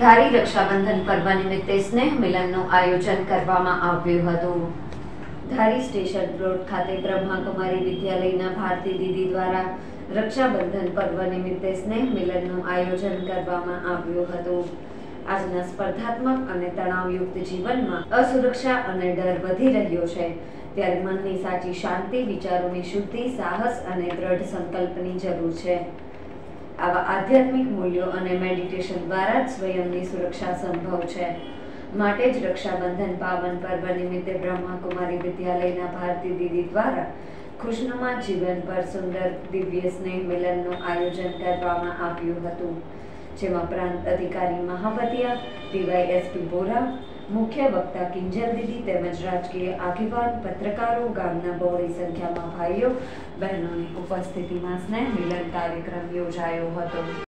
ધારી રક્ષાબંધન પર્વ નિમિત્તે સ્નેહ મિલનનું આયોજન કરવામાં આવ્યું હતું. ધારી સ્ટેશન રોડ ખાતે બ્રહ્માકુમારી વિદ્યાલયના ભારતી દીદી દ્વારા રક્ષાબંધન પર્વ નિમિત્તે સ્નેહ મિલનનું આયોજન કરવામાં આવ્યું હતું. આજના સ્પર્ધાત્મક અને તણાવયુક્ત જીવનમાં અસુરક્ષા અને ડર વધી રહ્યો છે. ત્યારે મનની સાચી શાંતિ, વિચારોની શુદ્ધિ, સાહસ અને દ્રઢ સંકલ્પની જરૂર છે. આવા આધ્યાત્મિક મૂલ્યો અને મેડિટેશન દ્વારા જ સ્વયંની સુરક્ષા સંભવ છે. માટે જ રક્ષાબંધન પાવન પર્વ નિમિત્તે બ્રહ્માકુમારી વિદ્યાલયના ભારતી દીદી દ્વારા ખુશનુમા જીવન પર સુંદર દિવ્ય સ્નેહ મિલનનું આયોજન કરવામાં આવ્યું હતું. જેમાં પ્રાંત અધિકારી મહાવતિયા, ડીવાયએસપી બોરા મુખ્ય વક્તા કિંજલ દીદી તેમજ રાજકીય આગેવાન પત્રકારો ગામના બહોળી સંખ્યામાં ભાઈઓ, બહેનોની ઉપસ્થિતિમાં સ્નેહ મિલન કાર્યક્રમ યોજાયો હતો.